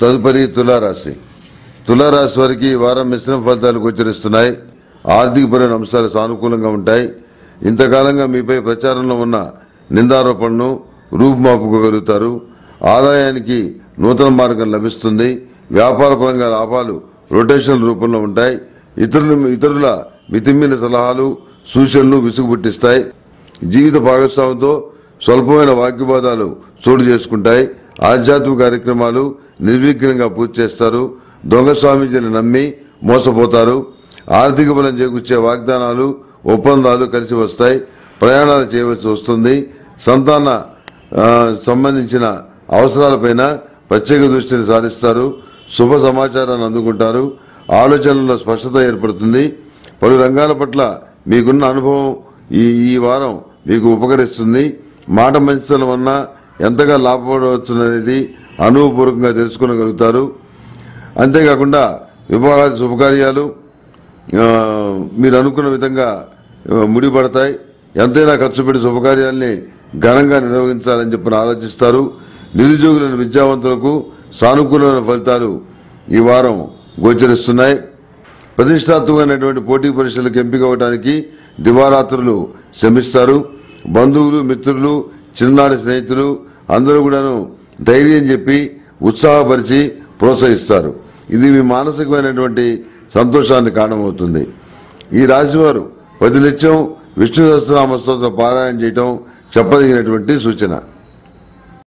తదుపరి తులారాశి. తులారాశి వారికి ఈ వారం మిశ్రమ ఫలితాలు గోచరిస్తున్నాయి. ఆర్థికపరమైన అంశాలు సానుకూలంగా ఉంటాయి. ఇంతకాలంగా మీపై ప్రచారంలో ఉన్న నిందారోపణను రూపుమాపుకోగలుగుతారు. ఆదాయానికి నూతన మార్గం లభిస్తుంది. వ్యాపారపరంగా లాభాలు రొటేషన్ రూపంలో ఉంటాయి. ఇతరులు ఇతరుల మితిమీన సలహాలు సూచనలు విసుగుపుట్టిస్తాయి జీవిత భాగస్వామితో స్వల్పమైన వాగ్వివాదాలు చోటు చేసుకుంటాయి. ఆధ్యాత్మిక కార్యక్రమాలు నిర్విఘ్నంగా పూర్తి చేస్తారు. దొంగ స్వామీజీని నమ్మి మోసపోతారు. ఆర్థిక బలం చేకూర్చే వాగ్దానాలు ఒప్పందాలు కలిసి వస్తాయి. ప్రయాణాలు చేయవలసి వస్తుంది. సంతాన సంబంధించిన అవసరాలపైన ప్రత్యేక దృష్టిని సారిస్తారు. శుభ సమాచారాన్ని అందుకుంటారు. ఆలోచనలో స్పష్టత ఏర్పడుతుంది. పలు రంగాల పట్ల మీకున్న అనుభవం ఈ ఈ వారం మీకు ఉపకరిస్తుంది. మాట మంచితనం అన్నా ఎంతగా లాభపడవచ్చుననేది అనుభవపూర్వకంగా తెలుసుకోగలుగుతారు. అంతేకాకుండా వివాహాది శుభకార్యాలు మీరు అనుకున్న విధంగా ముడిపడతాయి. ఎంతైనా ఖర్చు పెట్టి శుభకార్యాల్ని ఘనంగా నిర్వహించాలని చెప్పి ఆలోచిస్తారు. నిరుద్యోగులైన విద్యావంతులకు సానుకూలమైన ఫలితాలు ఈ వారం గోచరిస్తున్నాయి. ప్రతిష్టాత్మకమైనటువంటి పోటీ పరీక్షలకు ఎంపిక అవడానికి దివారాత్రులు శ్రమిస్తారు. బంధువులు మిత్రులు చిన్ననాటి స్నేహితులు అందరూ కూడాను ధైర్యం చెప్పి ఉత్సాహపరిచి ప్రోత్సహిస్తారు. ఇది మీ మానసికమైనటువంటి సంతోషాన్ని కారణమవుతుంది. ఈ రాశివారు ప్రతినిత్యం విష్ణు సహస్రనామ స్తోత్ర పారాయణ చేయటం చెప్పదగినటువంటి సూచన.